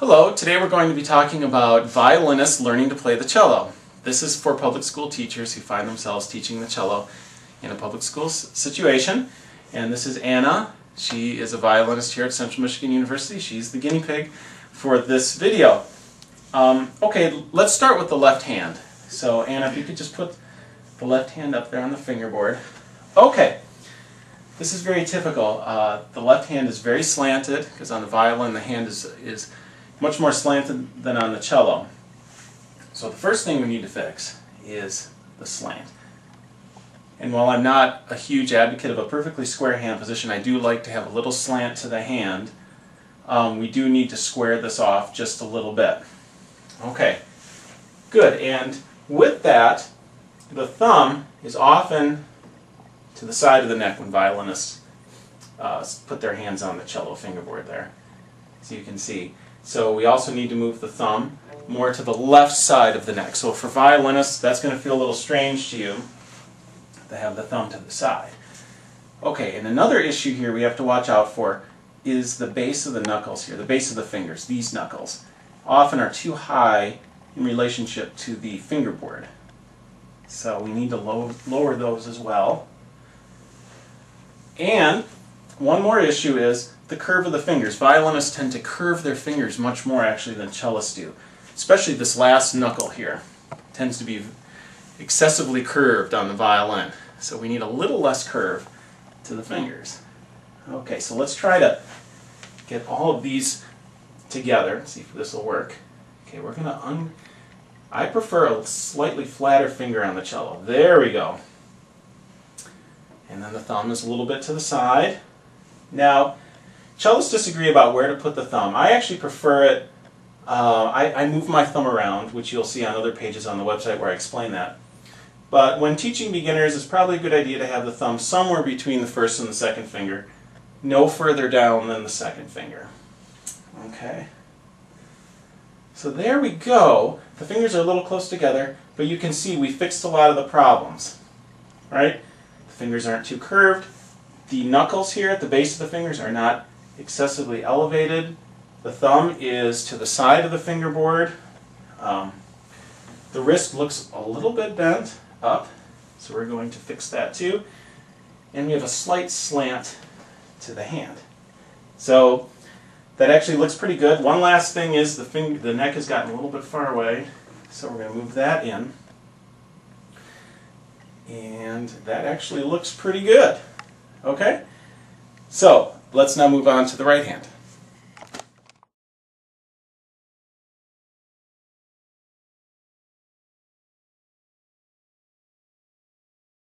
Hello, today we're going to be talking about violinists learning to play the cello. This is for public school teachers who find themselves teaching the cello in a public school situation. And this is Anna. She is a violinist here at Central Michigan University. She's the guinea pig for this video. Um, okay, let's start with the left hand. So Anna, if you could just put the left hand up there on the fingerboard. Okay, this is very typical. Uh, the left hand is very slanted because on the violin the hand is, is much more slanted than on the cello. So the first thing we need to fix is the slant. And while I'm not a huge advocate of a perfectly square hand position, I do like to have a little slant to the hand. Um, we do need to square this off just a little bit. Okay, good. And with that, the thumb is often to the side of the neck when violinists uh, put their hands on the cello fingerboard there. So you can see. So we also need to move the thumb more to the left side of the neck. So for violinists, that's going to feel a little strange to you to have the thumb to the side. Okay, and another issue here we have to watch out for is the base of the knuckles here, the base of the fingers, these knuckles, often are too high in relationship to the fingerboard. So we need to low, lower those as well. And one more issue is the curve of the fingers. Violinists tend to curve their fingers much more actually than cellists do. Especially this last knuckle here tends to be excessively curved on the violin. So we need a little less curve to the fingers. Okay, so let's try to get all of these together, see if this will work. Okay, we're to un... I prefer a slightly flatter finger on the cello. There we go. And then the thumb is a little bit to the side. Now, cellists disagree about where to put the thumb. I actually prefer it, uh, I, I move my thumb around, which you'll see on other pages on the website where I explain that. But when teaching beginners, it's probably a good idea to have the thumb somewhere between the first and the second finger, no further down than the second finger. Okay. So there we go. The fingers are a little close together, but you can see we fixed a lot of the problems. Right? The fingers aren't too curved. The knuckles here at the base of the fingers are not excessively elevated. The thumb is to the side of the fingerboard. Um, the wrist looks a little bit bent up, so we're going to fix that too. And we have a slight slant to the hand. So that actually looks pretty good. One last thing is the, finger, the neck has gotten a little bit far away, so we're going to move that in. And that actually looks pretty good. Okay? So, let's now move on to the right hand.